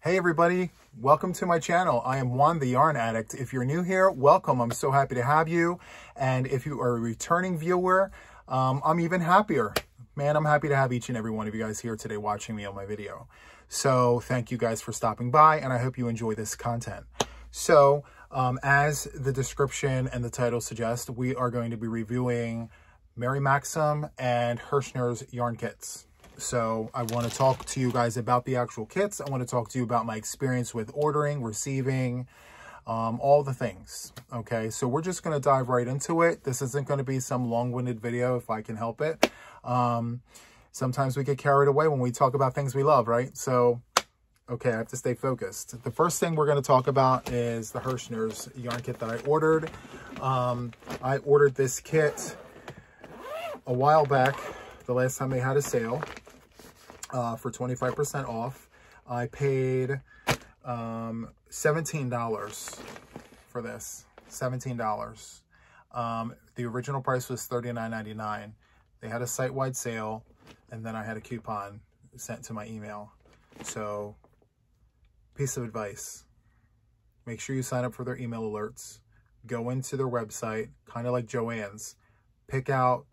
Hey everybody, welcome to my channel. I am Juan the Yarn Addict. If you're new here, welcome. I'm so happy to have you. And if you are a returning viewer, um, I'm even happier. Man, I'm happy to have each and every one of you guys here today watching me on my video. So thank you guys for stopping by and I hope you enjoy this content. So um, as the description and the title suggest, we are going to be reviewing Mary Maxim and Herrschner's yarn kits. So I want to talk to you guys about the actual kits. I want to talk to you about my experience with ordering, receiving, um, all the things. Okay, so we're just going to dive right into it. This isn't going to be some long-winded video if I can help it. Um, sometimes we get carried away when we talk about things we love, right? So, okay, I have to stay focused. The first thing we're going to talk about is the Herrschner's yarn kit that I ordered. Um, I ordered this kit a while back, the last time they had a sale uh, for 25% off. I paid um, $17 for this, $17. Um, the original price was $39.99. They had a site-wide sale, and then I had a coupon sent to my email. So, piece of advice. Make sure you sign up for their email alerts. Go into their website, kind of like Joann's. Pick out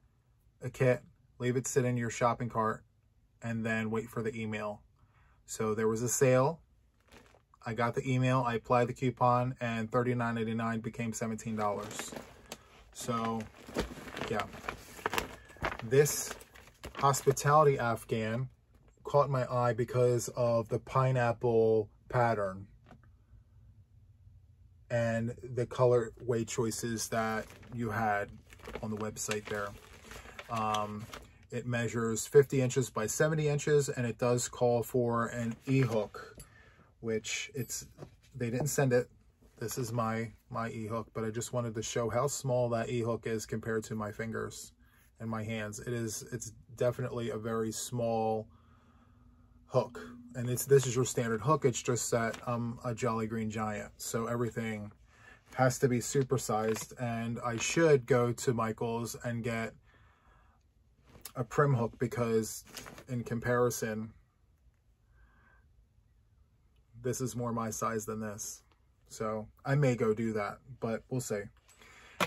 a kit, leave it sit in your shopping cart, and then wait for the email. So there was a sale. I got the email, I applied the coupon, and $39.89 became $17. So, yeah. This hospitality Afghan caught my eye because of the pineapple pattern and the color way choices that you had on the website there. Um, it measures 50 inches by 70 inches, and it does call for an E-hook, which it's they didn't send it. This is my, my E-hook, but I just wanted to show how small that E-hook is compared to my fingers and my hands. It is, it's definitely a very small hook. And it's this is your standard hook. It's just that I'm a Jolly Green Giant. So everything has to be supersized. And I should go to Michael's and get a Prym hook because in comparison, this is more my size than this. So I may go do that, but we'll see.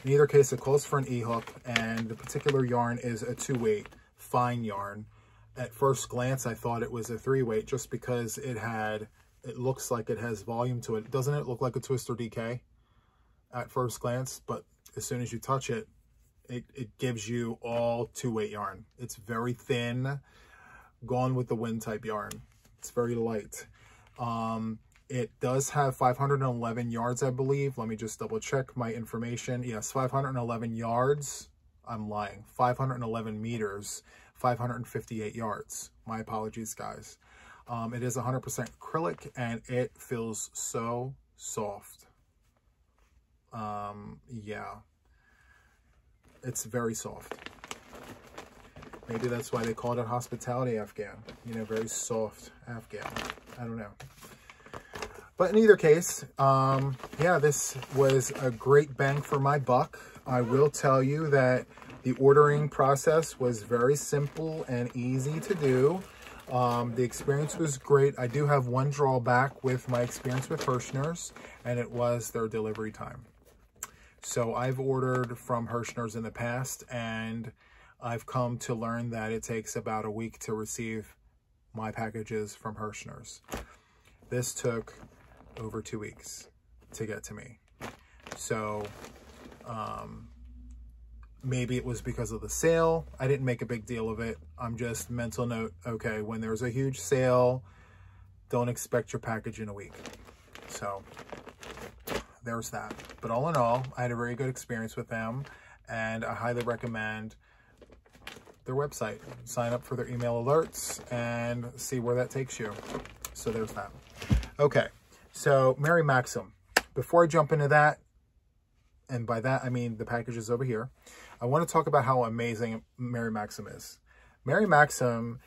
In either case, it calls for an E-hook, and the particular yarn is a two-weight fine yarn. At first glance, I thought it was a three-weight just because it had, it looks like it has volume to it. Doesn't it look like a Twister DK at first glance? But as soon as you touch it, it, it gives you all two-weight yarn. It's very thin, gone with the wind type yarn. It's very light. Um, it does have 511 yards, I believe. Let me just double check my information. Yes, 511 yards. I'm lying. 511 meters, 558 yards. My apologies, guys. Um, it is 100% acrylic and it feels so soft. Um, yeah, it's very soft. Maybe that's why they called it hospitality Afghan. You know, very soft Afghan. I don't know. But in either case, um, yeah, this was a great bang for my buck. I will tell you that the ordering process was very simple and easy to do. Um, the experience was great. I do have one drawback with my experience with Herrschner's, and it was their delivery time. So I've ordered from Herrschner's in the past and I've come to learn that it takes about a week to receive my packages from Herrschner's. This took over two weeks to get to me. So um, maybe it was because of the sale. I didn't make a big deal of it. I'm just mental note, okay, when there's a huge sale, don't expect your package in a week. So there's that. But all in all, I had a very good experience with them and I highly recommend their website. Sign up for their email alerts and see where that takes you. So there's that. Okay, so Mary Maxim. Before I jump into that, and by that I mean the package is over here, I want to talk about how amazing Mary Maxim is. Mary Maxim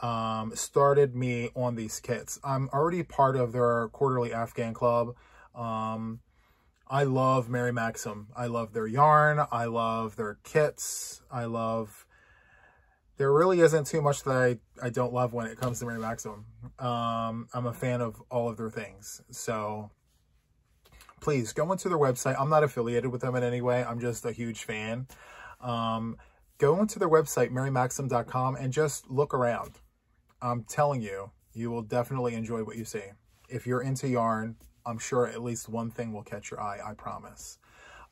um, started me on these kits. I'm already part of their quarterly Afghan club. Um, I love Mary Maxim. I love their yarn. I love their kits. I love there really isn't too much that I, I don't love when it comes to Mary Maxim. Um, I'm a fan of all of their things. So please go into their website. I'm not affiliated with them in any way. I'm just a huge fan. Um, go into their website, marymaxim.com, and just look around. I'm telling you, you will definitely enjoy what you see. If you're into yarn, I'm sure at least one thing will catch your eye, I promise.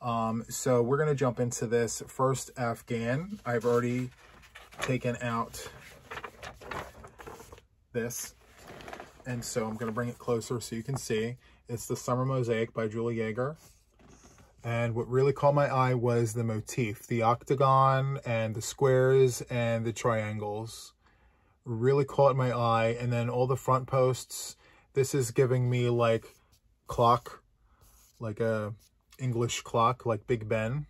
Um, so we're going to jump into this first Afghan. I've already taken out this. And so I'm going to bring it closer so you can see. It's the Summer Mosaic by Julie Yeager. And what really caught my eye was the motif, the octagon and the squares and the triangles really caught my eye. And then all the front posts, this is giving me like clock, like a English clock, like Big Ben.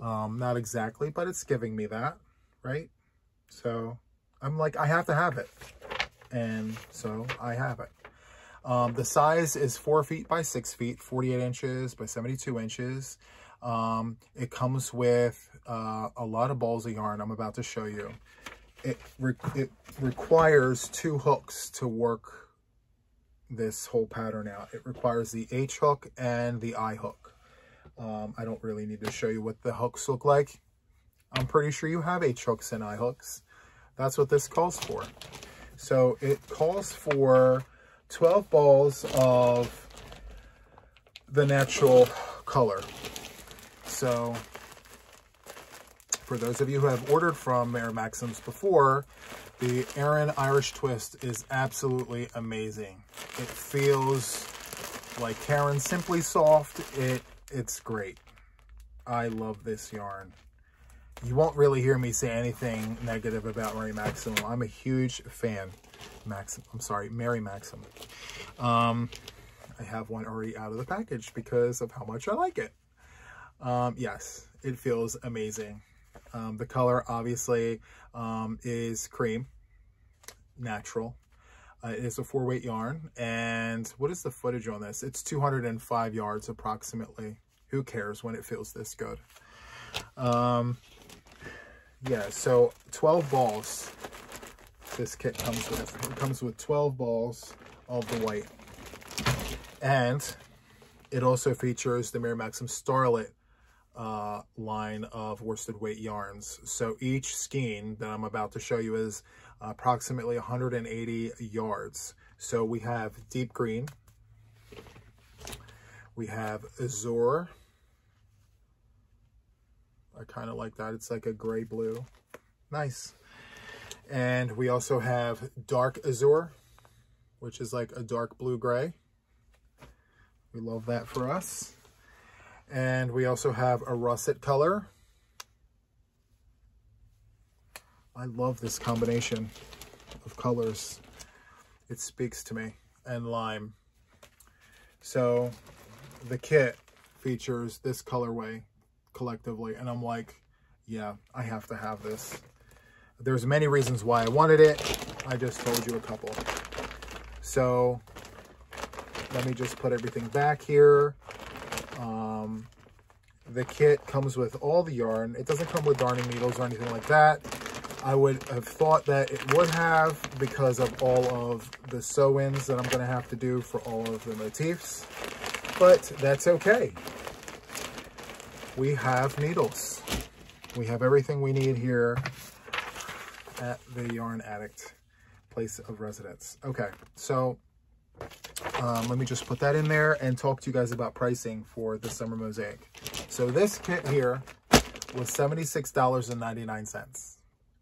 Um, not exactly, but it's giving me that, right? So I'm like, I have to have it. And so I have it. Um, the size is 4 feet by 6 feet, 48 inches by 72 inches. Um, it comes with uh, a lot of balls of yarn I'm about to show you. It, re it requires two hooks to work this whole pattern out. It requires the H hook and the I hook. Um, I don't really need to show you what the hooks look like. I'm pretty sure you have H hooks and I hooks. That's what this calls for. So it calls for 12 balls of the natural color. So for those of you who have ordered from Mary Maxims before, the Aran Irish Twist is absolutely amazing. It feels like Caron Simply Soft. It It's great. I love this yarn. You won't really hear me say anything negative about Mary Maxim. I'm a huge fan. Maxim, I'm sorry, Mary Maxim. Um, I have one already out of the package because of how much I like it. Um, yes, it feels amazing. Um, the color obviously um, is cream, natural. Uh, it is a four weight yarn. And what is the footage on this? It's 205 yards approximately. Who cares when it feels this good? Um, yeah, so 12 balls this kit comes with. It comes with 12 balls of the white. And it also features the Mary Maxim Starlet uh, line of worsted weight yarns. So each skein that I'm about to show you is approximately 180 yards. So we have deep green. We have azure. I kind of like that. It's like a gray blue. Nice. And we also have dark azure, which is like a dark blue gray. We love that for us. And we also have a russet color. I love this combination of colors. It speaks to me. And lime. So the kit features this colorway collectively. And I'm like, yeah, I have to have this. There's many reasons why I wanted it. I just told you a couple. So let me just put everything back here. Um, the kit comes with all the yarn. It doesn't come with darning needles or anything like that. I would have thought that it would have because of all of the sew-ins that I'm going to have to do for all of the motifs. But that's okay. We have needles. We have everything we need here at the Yarn Addict place of residence. Okay, so um, let me just put that in there and talk to you guys about pricing for the Summer Mosaic. So this kit here was $76.99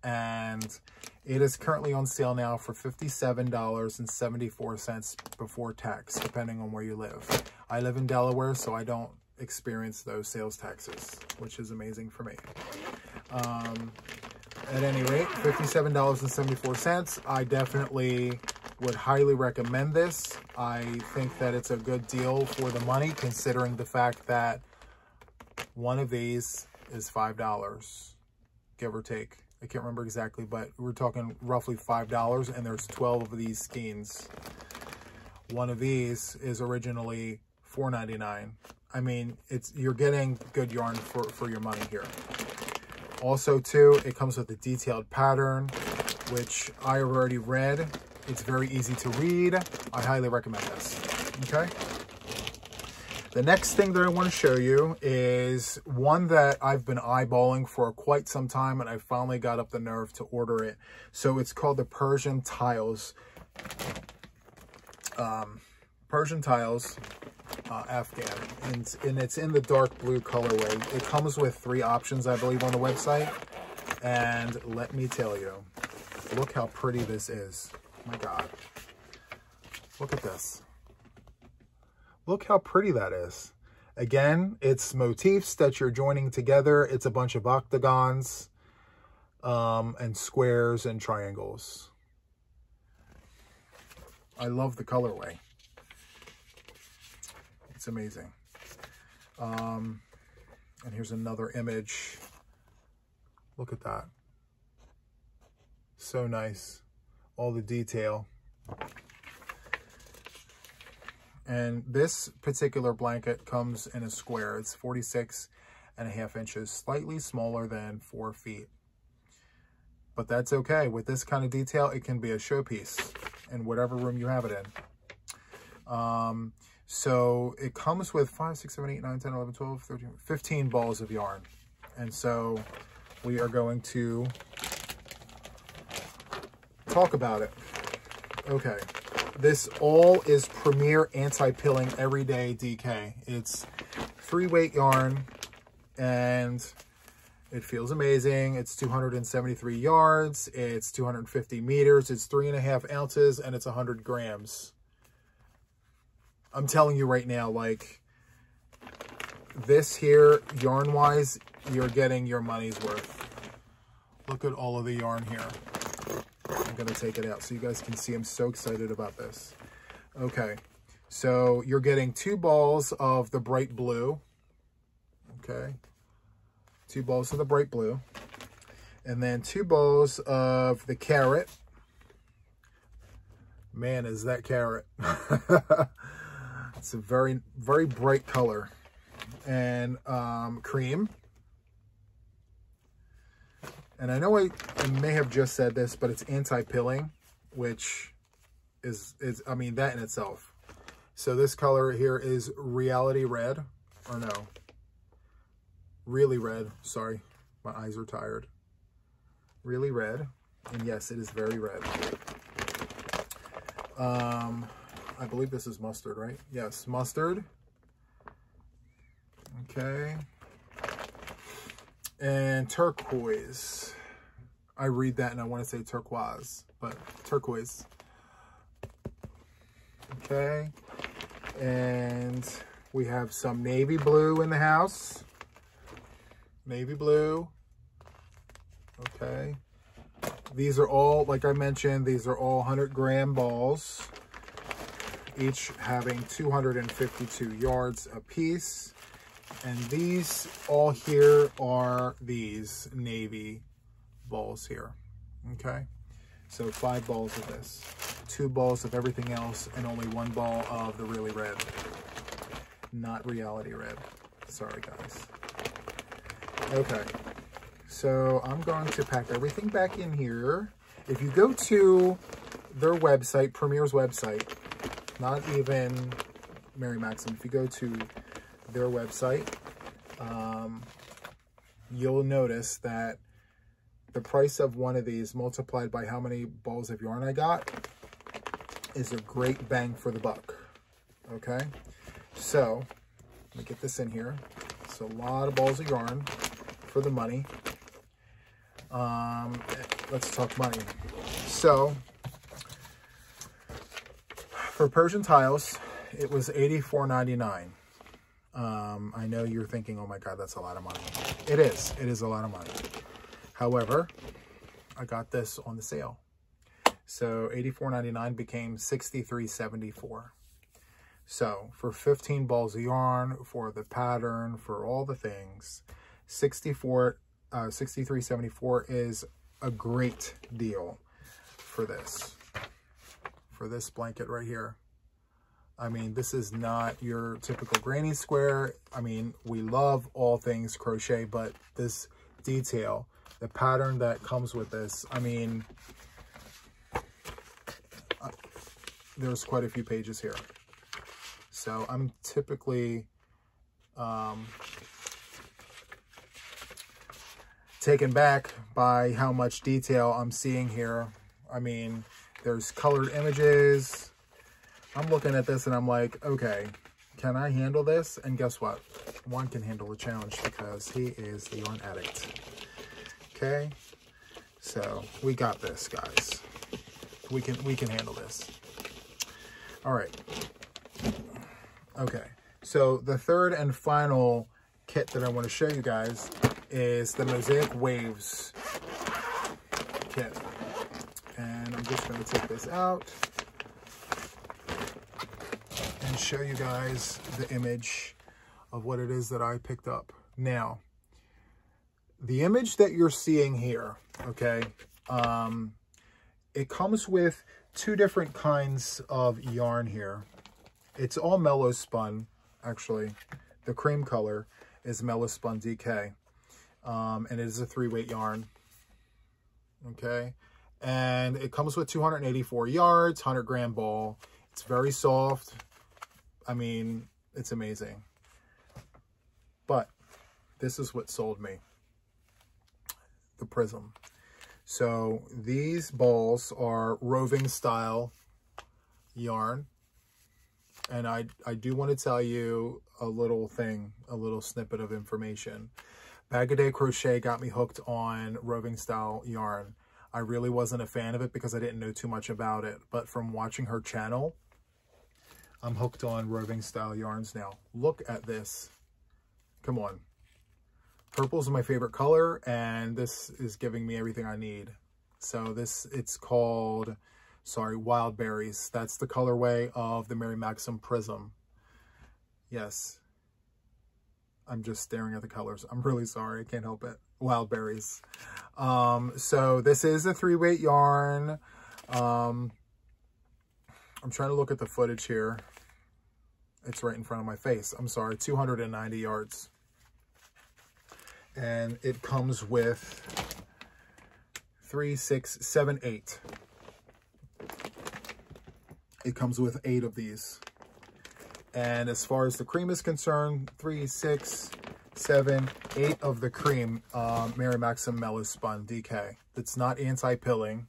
and it is currently on sale now for $57.74 before tax, depending on where you live. I live in Delaware, so I don't experience those sales taxes, which is amazing for me. Um, at any rate, $57.74. I definitely would highly recommend this. I think that it's a good deal for the money, considering the fact that one of these is $5, give or take. I can't remember exactly, but we're talking roughly $5, and there's 12 of these skeins. One of these is originally $4.99. I mean, it's you're getting good yarn for, for your money here Also too, it comes with a detailed pattern, which I already read. It's very easy to read. I highly recommend this, okay? The next thing that I want to show you is one that I've been eyeballing for quite some time and I finally got up the nerve to order it. So it's called the Persian Tiles. Um, Persian Tiles uh, Afghan and, and it's in the dark blue colorway. It comes with three options, I believe, on the website. And let me tell you, look how pretty this is. My God. Look at this. Look how pretty that is. Again, it's motifs that you're joining together. It's a bunch of octagons um, and squares and triangles. I love the colorway. It's amazing. Um, and here's another image. Look at that. So nice. All the detail. And this particular blanket comes in a square. It's 46 and a half inches, slightly smaller than four feet. But that's okay. With this kind of detail, it can be a showpiece in whatever room you have it in. Um, so it comes with 5, 6, 7, 8, 9, 10, 11, 12, 13, 15 balls of yarn. And so we are going to talk about it. Okay. This all is Premier Anti-Pilling Everyday DK. It's three weight yarn and it feels amazing. It's 273 yards. It's 250 meters. It's three and a half ounces and it's 100 grams. I'm telling you right now, like this here, yarn wise, you're getting your money's worth. Look at all of the yarn here. I'm to take it out so you guys can see. I'm so excited about this. Okay. So you're getting two balls of the bright blue. Okay. Two balls of the bright blue. And then two balls of the carrot. Man, is that carrot. It's a very, very bright color. And um, cream. And I know I, I may have just said this, but it's anti-pilling, which is, is, I mean, that in itself. So this color here is Reality Red, or no, Really Red, sorry, my eyes are tired. Really red, and yes, it is very red. Um, I believe this is mustard, right? Yes, mustard. Okay. And turquoise. I read that and I want to say turquoise, but turquoise. Okay. And we have some navy blue in the house. Navy blue. Okay. These are all, like I mentioned, these are all 100 gram balls each having 252 yards apiece. And these all here are these navy balls here, okay? So five balls of this, two balls of everything else, and only one ball of the really red, not reality red. Sorry, guys. Okay, so I'm going to pack everything back in here. If you go to their website, Premier's website, not even Mary Maxim. If you go to their website, um, you'll notice that the price of one of these multiplied by how many balls of yarn I got is a great bang for the buck. Okay, so let me get this in here. It's a lot of balls of yarn for the money. Um, let's talk money. So for Persian tiles, it was $84.99. Um, I know you're thinking, oh my God, that's a lot of money. It is. It is a lot of money. However, I got this on the sale. So $84.99 became $63.74. So for 15 balls of yarn, for the pattern, for all the things, 64, uh, 63.74 is a great deal for this for this blanket right here. I mean, this is not your typical granny square. I mean, we love all things crochet, but this detail the pattern that comes with this. I mean, uh, there's quite a few pages here. So I'm typically um, taken back by how much detail I'm seeing here. I mean, there's colored images. I'm looking at this and I'm like, okay, can I handle this? And guess what? One can handle the challenge because he is the yarn addict. Okay, so we got this, guys. We can we can handle this. All right. Okay, so the third and final kit that I want to show you guys is the Mosaic Waves kit. And I'm just going to take this out and show you guys the image of what it is that I picked up. Now, the image that you're seeing here, okay, um, it comes with two different kinds of yarn here. It's all mellow spun, actually. The cream color is mellow spun DK. Um, and it is a three weight yarn. Okay. And it comes with 284 yards, 100 gram ball. It's very soft. I mean, it's amazing. But this is what sold me the prism. So these balls are roving style yarn. And I, I do want to tell you a little thing, a little snippet of information. Bag-O-Day Crochet got me hooked on roving style yarn. I really wasn't a fan of it because I didn't know too much about it. But from watching her channel, I'm hooked on roving style yarns now. Look at this. Come on. Purple is my favorite color, and this is giving me everything I need. So this, it's called, sorry, Wild Berries. That's the colorway of the Mary Maxim Prism. Yes. I'm just staring at the colors. I'm really sorry. I can't help it. Wild Berries. Um, so this is a three-weight yarn. Um, I'm trying to look at the footage here. It's right in front of my face. I'm sorry, 290 yards and it comes with three, six, seven, eight. It comes with eight of these. And as far as the cream is concerned, three, six, seven, eight of the cream, uh, Mary Maxim Mellow Spun DK. It's not anti-pilling,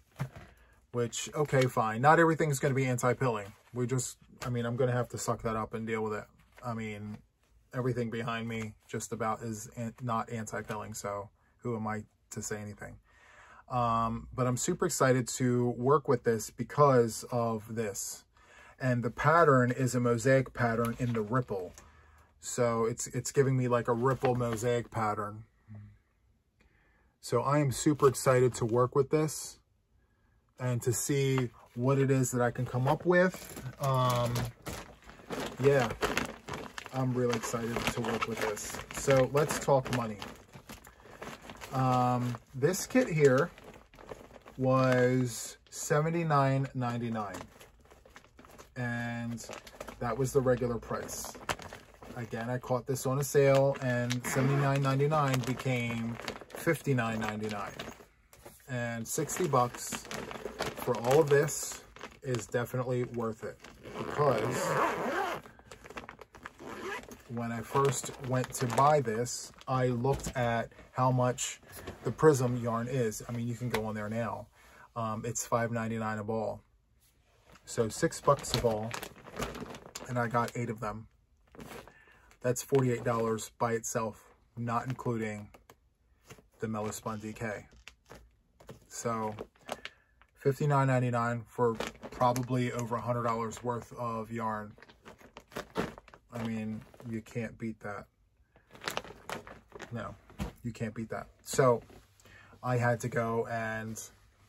which, okay, fine. Not everything's going to be anti-pilling. We just, I mean, I'm going to have to suck that up and deal with it. I mean, everything behind me just about is not anti-pilling, so who am I to say anything? Um, but I'm super excited to work with this because of this. And the pattern is a mosaic pattern in the ripple. So it's, it's giving me like a ripple mosaic pattern. So I am super excited to work with this and to see what it is that I can come up with. Um, yeah, I'm really excited to work with this. So let's talk money. Um, this kit here was $79.99 and that was the regular price. Again, I caught this on a sale and $79.99 became $59.99 and 60 bucks for all of this is definitely worth it because when I first went to buy this, I looked at how much the Prism yarn is. I mean, you can go on there now. Um, it's $5.99 a ball. So six bucks a ball, and I got eight of them. That's $48 by itself, not including the Mellowspun DK. So $59.99 for probably over $100 worth of yarn. I mean, you can't beat that. No, you can't beat that. So I had to go and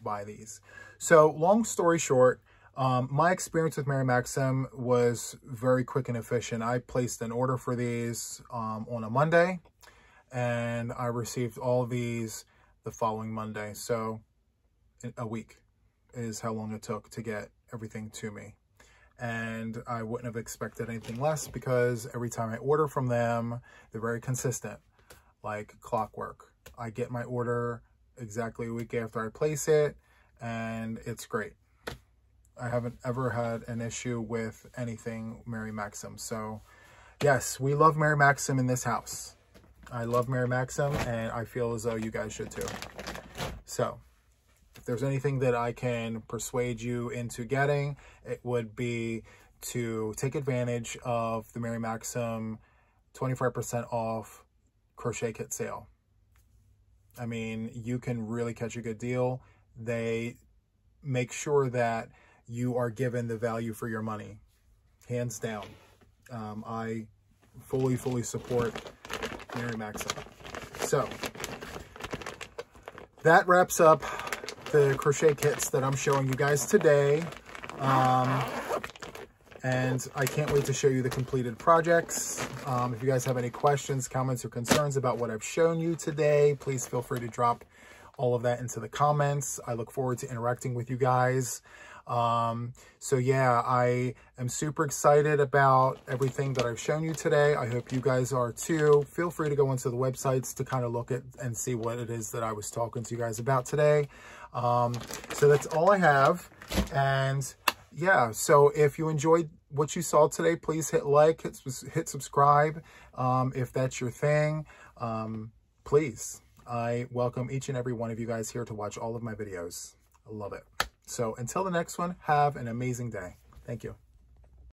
buy these. So long story short, um, my experience with Mary Maxim was very quick and efficient. I placed an order for these um, on a Monday and I received all these the following Monday. So a week is how long it took to get everything to me and I wouldn't have expected anything less because every time I order from them, they're very consistent, like clockwork. I get my order exactly a week after I place it and it's great. I haven't ever had an issue with anything Mary Maxim. So yes, we love Mary Maxim in this house. I love Mary Maxim and I feel as though you guys should too. So if there's anything that I can persuade you into getting, it would be to take advantage of the Mary Maxim 25% off crochet kit sale. I mean, you can really catch a good deal. They make sure that you are given the value for your money, hands down. Um, I fully, fully support Mary Maxim. So that wraps up the crochet kits that I'm showing you guys today. Um, and I can't wait to show you the completed projects. Um, if you guys have any questions, comments, or concerns about what I've shown you today, please feel free to drop all of that into the comments. I look forward to interacting with you guys. Um, so yeah, I am super excited about everything that I've shown you today. I hope you guys are too. Feel free to go into the websites to kind of look at and see what it is that I was talking to you guys about today. Um, so that's all I have. And yeah, so if you enjoyed what you saw today, please hit like, hit, hit subscribe um, if that's your thing. Um, please, I welcome each and every one of you guys here to watch all of my videos. I love it. So until the next one, have an amazing day. Thank you.